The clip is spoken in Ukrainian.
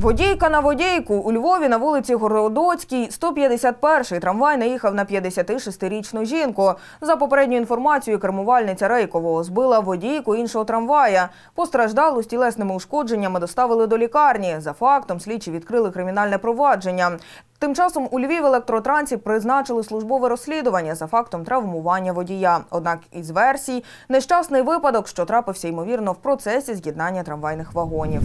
Водійка на водійку у Львові на вулиці Городоцькій 151-й трамвай наїхав на 56-річну жінку. За попередньою інформацією, кермувальниця Рейкового збила водійку іншого трамвая. Постраждалу з тілесними ушкодженнями доставили до лікарні. За фактом слідчі відкрили кримінальне провадження. Тим часом у Львів електротрансі призначили службове розслідування за фактом травмування водія. Однак із версій нещасний випадок, що трапився ймовірно в процесі з'єднання трамвайних вагонів.